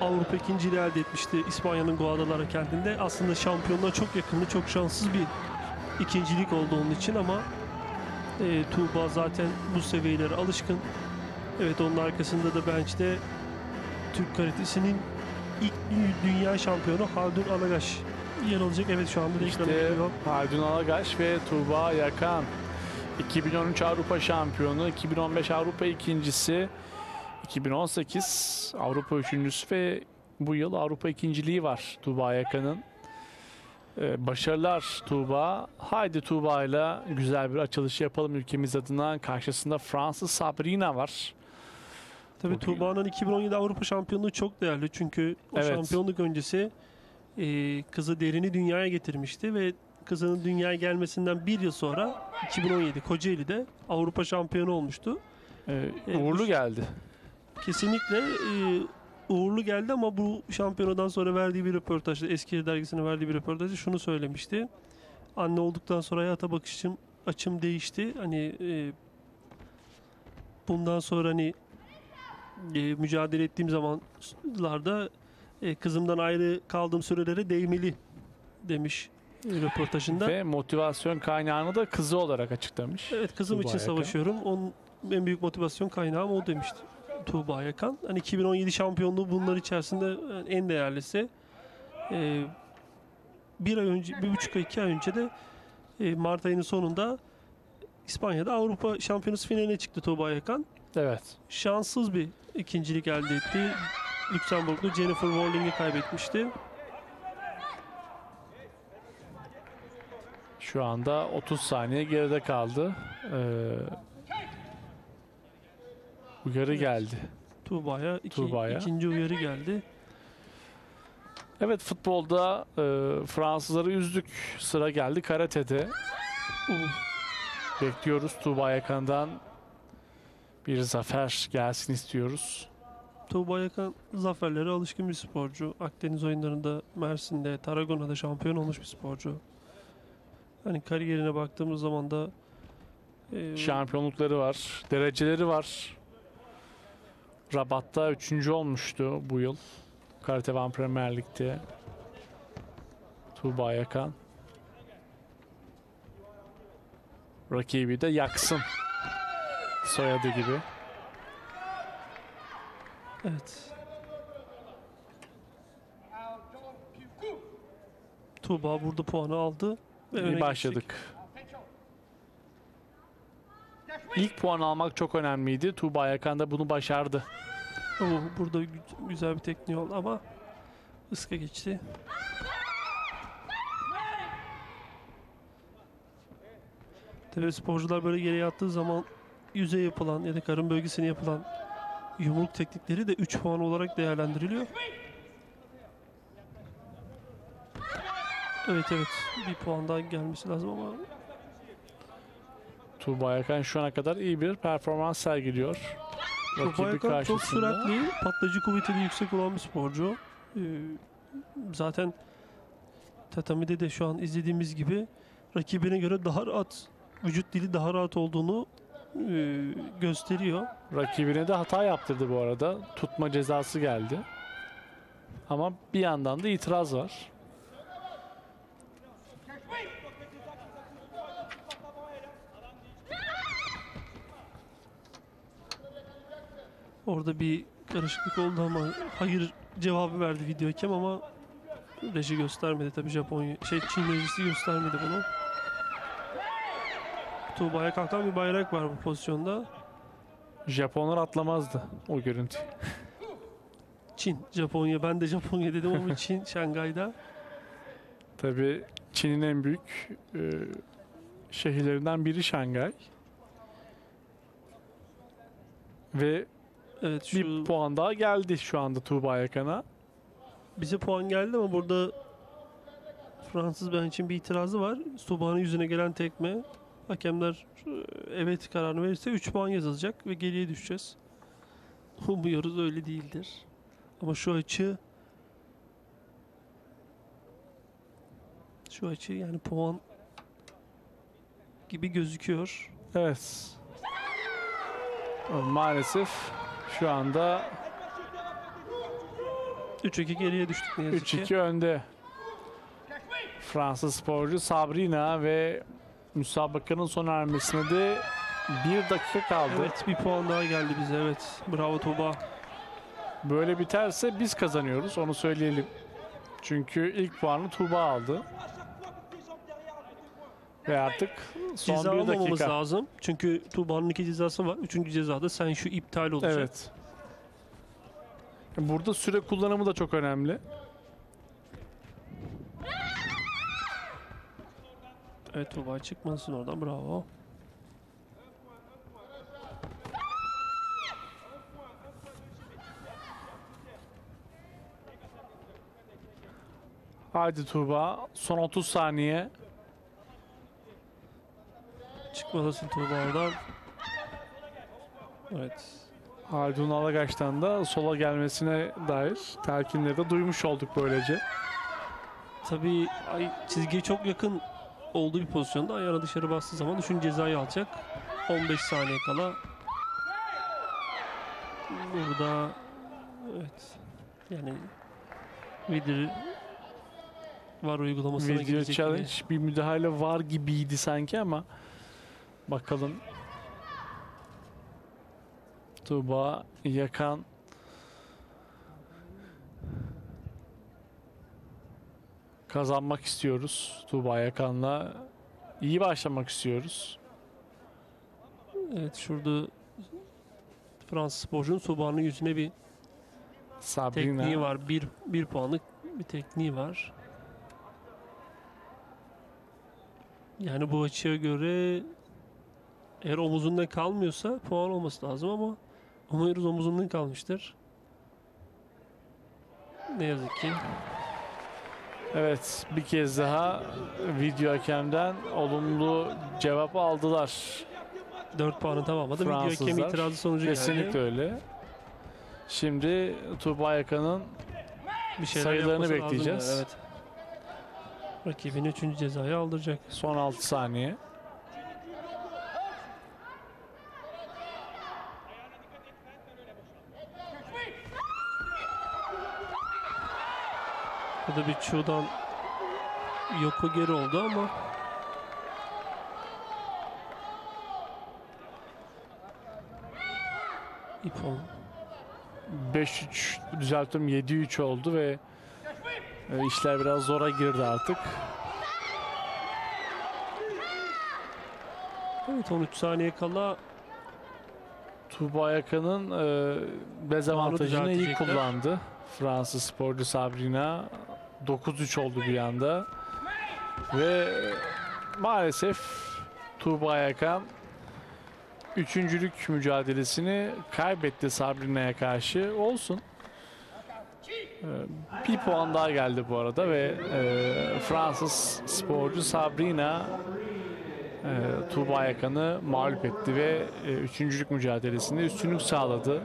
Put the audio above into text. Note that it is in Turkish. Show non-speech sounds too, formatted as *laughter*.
Avrupa ikinciliği elde etmişti İspanya'nın Guadalajara kentinde. Aslında şampiyonluğa çok yakındı. Çok şanssız bir ikincilik oldu onun için ama e, Tuğba zaten bu seviyelere alışkın. Evet onun arkasında da bench'te Türk karatesinin ilk dü- dünya şampiyonu Haldun Alagaş yer alacak. Evet şu anda da İşte. Haldun Alagaş ve Tuğba Yakan. 2013 Avrupa şampiyonu, 2015 Avrupa ikincisi, 2018 Avrupa üçüncüsü ve bu yıl Avrupa ikinciliği var Tuğba Yakan'ın. Ee, başarılar Tuğba. Haydi Tuğba ile güzel bir açılış yapalım ülkemiz adına. Karşısında Fransız Sabrina var. Tabii Tuğba'nın 2017 Avrupa şampiyonluğu çok değerli. Çünkü o Evet. şampiyonluk öncesi e, kızı derini dünyaya getirmişti ve kızının dünyaya gelmesinden bir yıl sonra 2017 Kocaeli'de Avrupa şampiyonu olmuştu. Ee, Evet, uğurlu geldi. Kesinlikle e, uğurlu geldi ama bu şampiyonadan sonra verdiği bir röportajda, Eski dergisine verdiği bir röportajda şunu söylemişti. Anne olduktan sonra hayata bakışım açım değişti. Hani e, bundan sonra hani e, mücadele ettiğim zamanlarda e, kızımdan ayrı kaldığım sürelere değmeli demiş röportajında. Ve motivasyon kaynağını da kızı olarak açıklamış. Evet kızım Tuğba için savaşıyorum. Onun en büyük motivasyon kaynağım o demişti. Tuğba Yakan. Hani 2017 şampiyonluğu bunlar içerisinde yani en değerlisi. Ee, bir ay önce, bir buçuk ay, iki ay önce de e, Mart ayının sonunda İspanya'da Avrupa Şampiyonası finaline çıktı Tuğba Yakan. Evet. Şanssız bir ikincilik elde etti. Lüksemburglu Jennifer Warling'i kaybetmişti. Şu anda 30 saniye geride kaldı. Ee, uyarı geldi. Tuğba'ya, iki, Tuğba'ya. ikinci uyarı geldi. Evet futbolda e, Fransızları üzdük. Sıra geldi karatede. Uh, Bekliyoruz Tuğba Yakan'dan bir zafer gelsin istiyoruz. Tuğba Yakan zaferlere alışkın bir sporcu. Akdeniz oyunlarında Mersin'de, Tarragona'da şampiyon olmuş bir sporcu. Hani kariyerine baktığımız zaman da e, Şampiyonlukları var, dereceleri var. Rabat'ta 3. olmuştu bu yıl. Karate Van Premier Lig'de. Tuğba Yakan. Rakibi de Yaksın. Soyadı gibi. evet. Tuğba burada puanı aldı ve İyi başladık. İlk puan almak çok önemliydi. Tuğba Yakan da bunu başardı. Oh, burada gü- güzel bir tekniği oldu ama ıska geçti. Tabii sporcular böyle geriye attığı zaman yüze yapılan ya da karın bölgesine yapılan yumruk teknikleri de 3 puan olarak değerlendiriliyor. Evet evet bir puan daha gelmesi lazım ama Tuğba Yakan şu ana kadar iyi bir performans sergiliyor. Tuğba Yakan çok süratli, patlayıcı kuvveti de yüksek olan bir sporcu. Ee, zaten tatamide de şu an izlediğimiz gibi rakibine göre daha rahat, vücut dili daha rahat olduğunu e, gösteriyor. Rakibine de hata yaptırdı bu arada. Tutma cezası geldi. Ama bir yandan da itiraz var. Orada bir karışıklık oldu ama hayır cevabı verdi video hakem ama reji göstermedi tabii Japonya şey Çin rejisi göstermedi bunu. Tuğba'ya kalkan bir bayrak var bu pozisyonda. Japonlar atlamazdı o görüntü. *laughs* Çin, Japonya. Ben de Japonya dedim ama *laughs* Çin, Şangay'da. Tabii Çin'in en büyük e, şehirlerinden biri Şangay. Ve Evet şu bir puan daha geldi şu anda Tuğba Yakan'a. bize puan geldi ama burada Fransız ben için bir itirazı var. Subhan'ın yüzüne gelen tekme. Hakemler evet kararını verirse 3 puan yazılacak ve geriye düşeceğiz. Umuyoruz öyle değildir. Ama şu açı şu açı yani puan gibi gözüküyor. Evet. Maalesef şu anda 3-2 geriye düştük ne yazık ki. 3-2 önde. Fransız sporcu Sabrina ve müsabakanın sona ermesine de bir dakika kaldı. Evet bir puan daha geldi bize evet. Bravo Tuğba. Böyle biterse biz kazanıyoruz onu söyleyelim. Çünkü ilk puanı Tuğba aldı. Ve artık son Ceza bir almamamız dakika. lazım. Çünkü Tuğba'nın iki cezası var. Üçüncü cezada sen şu iptal olacak. Evet. Burada süre kullanımı da çok önemli. Evet Tuğba çıkmasın oradan bravo. Haydi Tuğba son 30 saniye. Çıkmalısın Tuğba oradan. Evet. Haldun Alagaç'tan da sola gelmesine dair telkinleri de duymuş olduk böylece. Tabii ay, çizgiye çok yakın olduğu bir pozisyonda ayağına dışarı bastığı zaman düşün cezayı alacak. 15 saniye kala. Burada evet yani video var uygulamasına Video girecek challenge bir müdahale var gibiydi sanki ama bakalım. Tuğba yakan kazanmak istiyoruz. Tuğba Yakan'la iyi başlamak istiyoruz. Evet şurada Fransız sporcunun Tuğba'nın yüzüne bir Sabrina tekniği var. Bir, bir puanlık bir tekniği var. Yani bu açıya göre eğer omuzunda kalmıyorsa puan olması lazım ama umuyoruz omuzundan kalmıştır. Ne yazık ki. Evet bir kez daha video hakemden olumlu cevap aldılar. 4 puanı tamamladı. Video hakem Fransızlar. itirazı sonucu Kesinlikle geldi. öyle. Şimdi Tuğba Yakan'ın Bir sayılarını yapması lazım bekleyeceğiz. yani, evet. Rakibin 3. cezayı aldıracak. son 6 saniye. Burada bir çuğdan yoku geri oldu ama İpon 5-3 düzeltiyorum 7-3 oldu ve e, işler biraz zora girdi artık. Evet 13 saniye kala Tuğba Yakan'ın e, dezavantajını iyi kullandı. Fransız sporcu Sabrina 9-3 oldu bir anda. Ve maalesef Tuğba Yakan üçüncülük mücadelesini kaybetti Sabrina'ya karşı. Olsun. E, Bir puan daha geldi bu arada ve e, Fransız sporcu Sabrina e, Tuğba Yakan'ı mağlup etti ve e, üçüncülük mücadelesinde üstünlük sağladı.